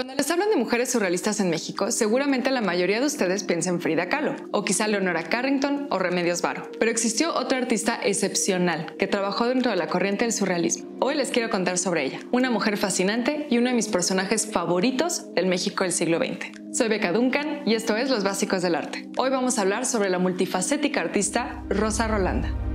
Cuando les hablan de mujeres surrealistas en México, seguramente la mayoría de ustedes piensa en Frida Kahlo, o quizá Leonora Carrington o Remedios Varo. Pero existió otra artista excepcional que trabajó dentro de la corriente del surrealismo. Hoy les quiero contar sobre ella, una mujer fascinante y uno de mis personajes favoritos del México del siglo XX. Soy Beca Duncan y esto es Los Básicos del Arte. Hoy vamos a hablar sobre la multifacética artista Rosa Rolanda.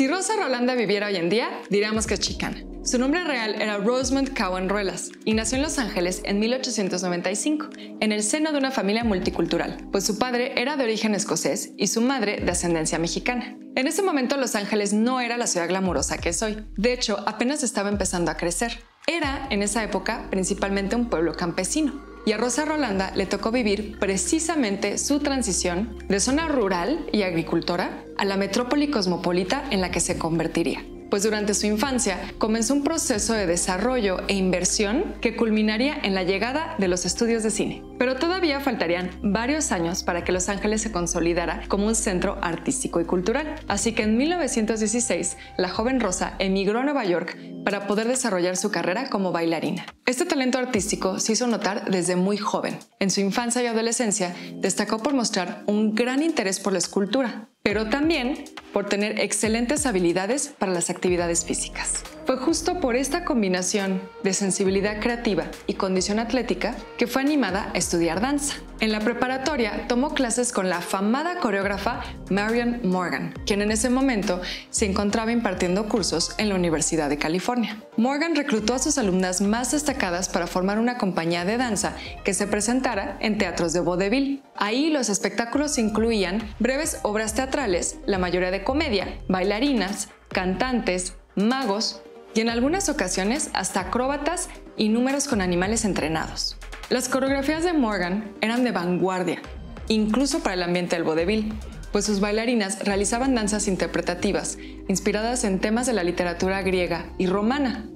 Si Rosa Rolanda viviera hoy en día, diríamos que es chicana. Su nombre real era Rosamund Cowan Ruelas y nació en Los Ángeles en 1895, en el seno de una familia multicultural, pues su padre era de origen escocés y su madre de ascendencia mexicana. En ese momento Los Ángeles no era la ciudad glamurosa que es hoy, de hecho apenas estaba empezando a crecer. Era en esa época principalmente un pueblo campesino, y a Rosa Rolanda le tocó vivir precisamente su transición de zona rural y agricultora a la metrópoli cosmopolita en la que se convertiría pues durante su infancia comenzó un proceso de desarrollo e inversión que culminaría en la llegada de los estudios de cine. Pero todavía faltarían varios años para que Los Ángeles se consolidara como un centro artístico y cultural. Así que en 1916, la joven Rosa emigró a Nueva York para poder desarrollar su carrera como bailarina. Este talento artístico se hizo notar desde muy joven. En su infancia y adolescencia destacó por mostrar un gran interés por la escultura, pero también por tener excelentes habilidades para las actividades físicas. Fue justo por esta combinación de sensibilidad creativa y condición atlética que fue animada a estudiar danza. En la preparatoria tomó clases con la afamada coreógrafa Marion Morgan, quien en ese momento se encontraba impartiendo cursos en la Universidad de California. Morgan reclutó a sus alumnas más destacadas para formar una compañía de danza que se presentara en teatros de vaudeville. Ahí los espectáculos incluían breves obras teatrales, la mayoría de comedia, bailarinas, cantantes, magos, y en algunas ocasiones hasta acróbatas y números con animales entrenados. Las coreografías de Morgan eran de vanguardia, incluso para el ambiente del vodevil, pues sus bailarinas realizaban danzas interpretativas inspiradas en temas de la literatura griega y romana.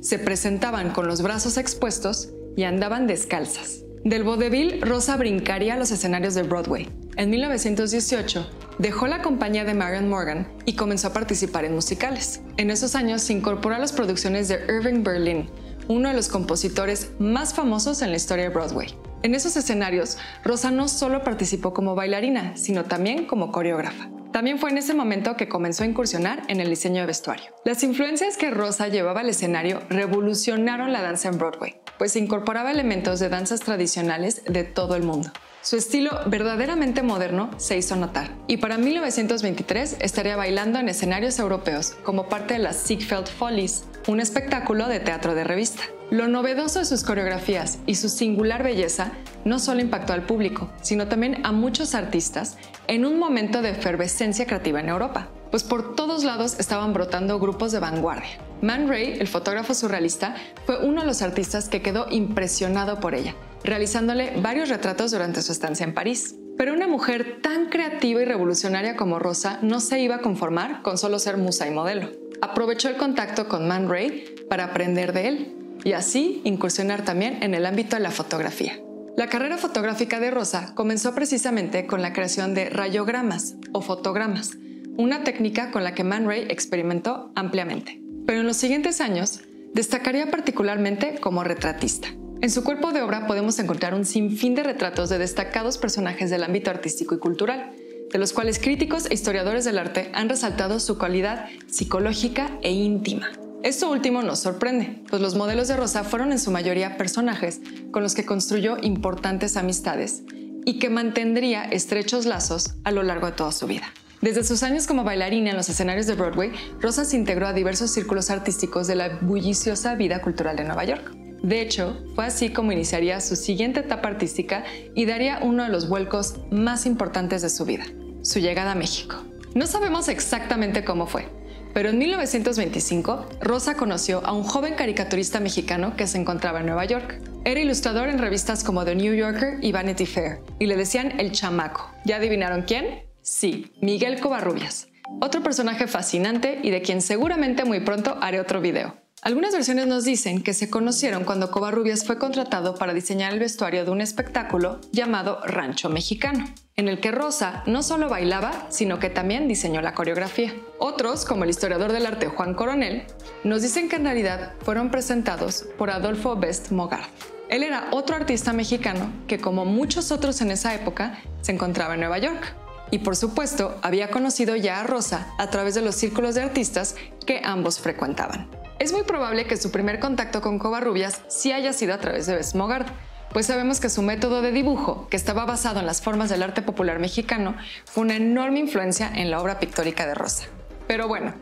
Se presentaban con los brazos expuestos y andaban descalzas. Del vodevil, Rosa brincaría a los escenarios de Broadway. En 1918, dejó la compañía de Marion Morgan y comenzó a participar en musicales. En esos años se incorporó a las producciones de Irving Berlin, uno de los compositores más famosos en la historia de Broadway. En esos escenarios, Rosa no solo participó como bailarina, sino también como coreógrafa. También fue en ese momento que comenzó a incursionar en el diseño de vestuario. Las influencias que Rosa llevaba al escenario revolucionaron la danza en Broadway, pues incorporaba elementos de danzas tradicionales de todo el mundo. Su estilo verdaderamente moderno se hizo notar y para 1923 estaría bailando en escenarios europeos como parte de las Ziegfeld Follies, un espectáculo de teatro de revista. Lo novedoso de sus coreografías y su singular belleza no solo impactó al público, sino también a muchos artistas en un momento de efervescencia creativa en Europa, pues por todos lados estaban brotando grupos de vanguardia. Man Ray, el fotógrafo surrealista, fue uno de los artistas que quedó impresionado por ella, realizándole varios retratos durante su estancia en París. Pero una mujer tan creativa y revolucionaria como Rosa no se iba a conformar con solo ser musa y modelo. Aprovechó el contacto con Man Ray para aprender de él y así incursionar también en el ámbito de la fotografía. La carrera fotográfica de Rosa comenzó precisamente con la creación de rayogramas o fotogramas, una técnica con la que Man Ray experimentó ampliamente. Pero en los siguientes años destacaría particularmente como retratista. En su cuerpo de obra podemos encontrar un sinfín de retratos de destacados personajes del ámbito artístico y cultural, de los cuales críticos e historiadores del arte han resaltado su cualidad psicológica e íntima. Esto último nos sorprende, pues los modelos de Rosa fueron en su mayoría personajes con los que construyó importantes amistades y que mantendría estrechos lazos a lo largo de toda su vida. Desde sus años como bailarina en los escenarios de Broadway, Rosa se integró a diversos círculos artísticos de la bulliciosa vida cultural de Nueva York. De hecho, fue así como iniciaría su siguiente etapa artística y daría uno de los vuelcos más importantes de su vida, su llegada a México. No sabemos exactamente cómo fue, pero en 1925 Rosa conoció a un joven caricaturista mexicano que se encontraba en Nueva York. Era ilustrador en revistas como The New Yorker y Vanity Fair, y le decían el chamaco. ¿Ya adivinaron quién? Sí, Miguel Covarrubias, otro personaje fascinante y de quien seguramente muy pronto haré otro video. Algunas versiones nos dicen que se conocieron cuando Covarrubias fue contratado para diseñar el vestuario de un espectáculo llamado Rancho Mexicano, en el que Rosa no solo bailaba, sino que también diseñó la coreografía. Otros, como el historiador del arte Juan Coronel, nos dicen que en realidad fueron presentados por Adolfo Best Mogart. Él era otro artista mexicano que, como muchos otros en esa época, se encontraba en Nueva York. Y por supuesto, había conocido ya a Rosa a través de los círculos de artistas que ambos frecuentaban. Es muy probable que su primer contacto con Covarrubias sí haya sido a través de Besmogard, pues sabemos que su método de dibujo, que estaba basado en las formas del arte popular mexicano, fue una enorme influencia en la obra pictórica de Rosa. Pero bueno,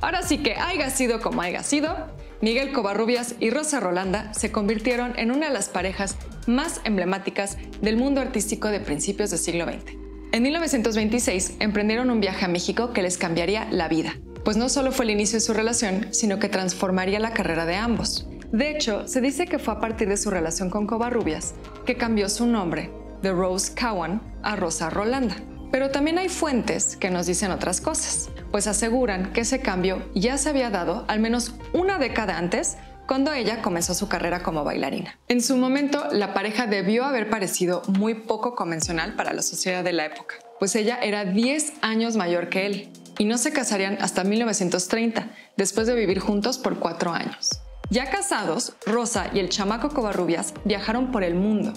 ahora sí que haya sido como haya sido, Miguel Covarrubias y Rosa Rolanda se convirtieron en una de las parejas más emblemáticas del mundo artístico de principios del siglo XX. En 1926 emprendieron un viaje a México que les cambiaría la vida pues no solo fue el inicio de su relación, sino que transformaría la carrera de ambos. De hecho, se dice que fue a partir de su relación con Covarrubias que cambió su nombre de Rose Cowan a Rosa Rolanda. Pero también hay fuentes que nos dicen otras cosas, pues aseguran que ese cambio ya se había dado al menos una década antes cuando ella comenzó su carrera como bailarina. En su momento, la pareja debió haber parecido muy poco convencional para la sociedad de la época, pues ella era 10 años mayor que él y no se casarían hasta 1930, después de vivir juntos por cuatro años. Ya casados, Rosa y el chamaco Covarrubias viajaron por el mundo,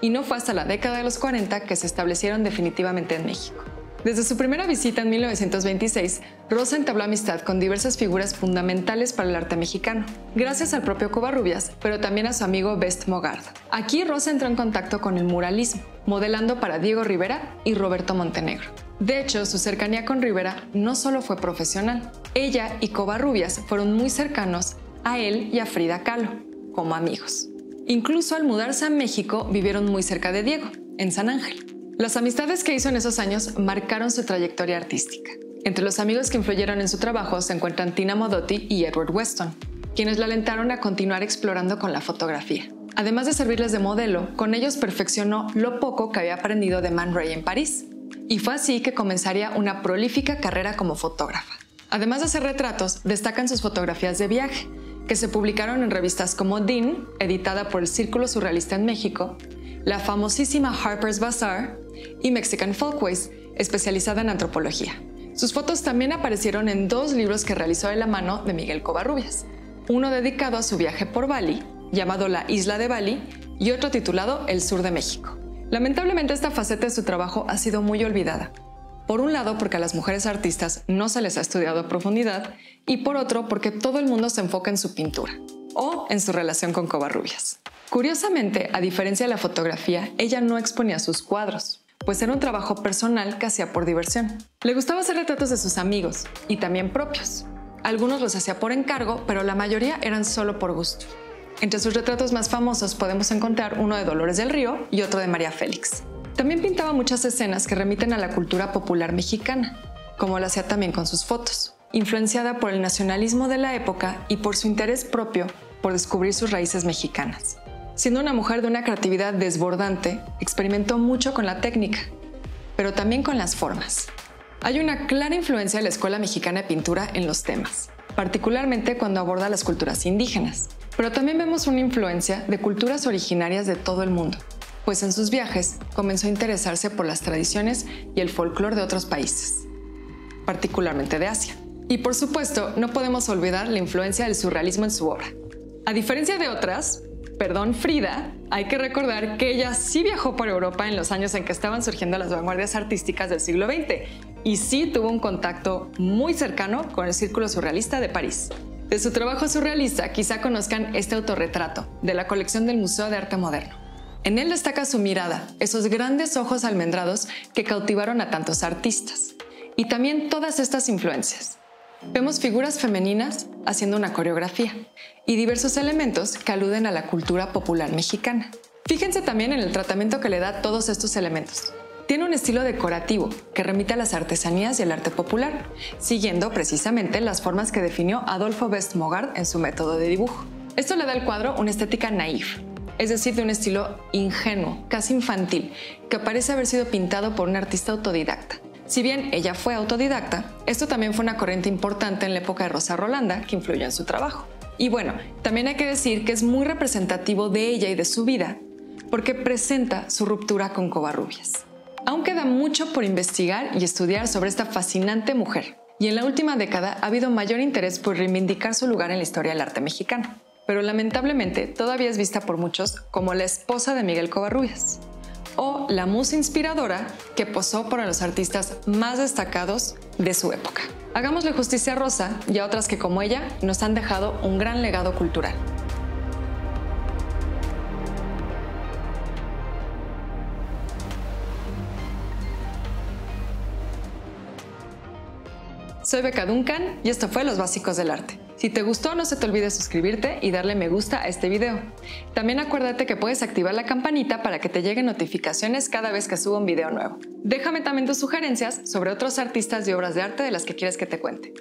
y no fue hasta la década de los 40 que se establecieron definitivamente en México. Desde su primera visita en 1926, Rosa entabló amistad con diversas figuras fundamentales para el arte mexicano, gracias al propio Covarrubias, pero también a su amigo Best Mogard. Aquí Rosa entró en contacto con el muralismo, modelando para Diego Rivera y Roberto Montenegro. De hecho, su cercanía con Rivera no solo fue profesional, ella y Covarrubias fueron muy cercanos a él y a Frida Kahlo, como amigos. Incluso al mudarse a México vivieron muy cerca de Diego, en San Ángel. Las amistades que hizo en esos años marcaron su trayectoria artística. Entre los amigos que influyeron en su trabajo se encuentran Tina Modotti y Edward Weston, quienes la alentaron a continuar explorando con la fotografía. Además de servirles de modelo, con ellos perfeccionó lo poco que había aprendido de Man Ray en París. Y fue así que comenzaría una prolífica carrera como fotógrafa. Además de hacer retratos, destacan sus fotografías de viaje, que se publicaron en revistas como Dean, editada por el Círculo Surrealista en México, la famosísima Harper's Bazaar y Mexican Folkways, especializada en antropología. Sus fotos también aparecieron en dos libros que realizó de la mano de Miguel Covarrubias, uno dedicado a su viaje por Bali, llamado La Isla de Bali, y otro titulado El Sur de México. Lamentablemente esta faceta de su trabajo ha sido muy olvidada. Por un lado porque a las mujeres artistas no se les ha estudiado a profundidad y por otro porque todo el mundo se enfoca en su pintura o en su relación con Covarrubias. Curiosamente, a diferencia de la fotografía, ella no exponía sus cuadros pues era un trabajo personal que hacía por diversión. Le gustaba hacer retratos de sus amigos y también propios. Algunos los hacía por encargo, pero la mayoría eran solo por gusto. Entre sus retratos más famosos podemos encontrar uno de Dolores del Río y otro de María Félix. También pintaba muchas escenas que remiten a la cultura popular mexicana, como lo hacía también con sus fotos, influenciada por el nacionalismo de la época y por su interés propio por descubrir sus raíces mexicanas. Siendo una mujer de una creatividad desbordante, experimentó mucho con la técnica, pero también con las formas. Hay una clara influencia de la Escuela Mexicana de Pintura en los temas, particularmente cuando aborda las culturas indígenas, pero también vemos una influencia de culturas originarias de todo el mundo, pues en sus viajes comenzó a interesarse por las tradiciones y el folclore de otros países, particularmente de Asia. Y por supuesto, no podemos olvidar la influencia del surrealismo en su obra. A diferencia de otras, perdón, Frida, hay que recordar que ella sí viajó por Europa en los años en que estaban surgiendo las vanguardias artísticas del siglo XX y sí tuvo un contacto muy cercano con el Círculo Surrealista de París. De su trabajo surrealista quizá conozcan este autorretrato de la colección del Museo de Arte Moderno. En él destaca su mirada, esos grandes ojos almendrados que cautivaron a tantos artistas, y también todas estas influencias. Vemos figuras femeninas haciendo una coreografía y diversos elementos que aluden a la cultura popular mexicana. Fíjense también en el tratamiento que le da a todos estos elementos. Tiene un estilo decorativo que remite a las artesanías y el arte popular, siguiendo precisamente las formas que definió Adolfo Best Mogard en su método de dibujo. Esto le da al cuadro una estética naif, es decir, de un estilo ingenuo, casi infantil, que parece haber sido pintado por un artista autodidacta. Si bien ella fue autodidacta, esto también fue una corriente importante en la época de Rosa Rolanda que influyó en su trabajo. Y bueno, también hay que decir que es muy representativo de ella y de su vida, porque presenta su ruptura con Covarrubias. Aún queda mucho por investigar y estudiar sobre esta fascinante mujer, y en la última década ha habido mayor interés por reivindicar su lugar en la historia del arte mexicano, pero lamentablemente todavía es vista por muchos como la esposa de Miguel Covarrubias, o la musa inspiradora que posó por los artistas más destacados de su época. Hagámosle justicia a Rosa y a otras que como ella nos han dejado un gran legado cultural. Soy Beca Duncan y esto fue Los Básicos del Arte. Si te gustó, no se te olvide suscribirte y darle me gusta a este video. También acuérdate que puedes activar la campanita para que te lleguen notificaciones cada vez que suba un video nuevo. Déjame también tus sugerencias sobre otros artistas y obras de arte de las que quieres que te cuente.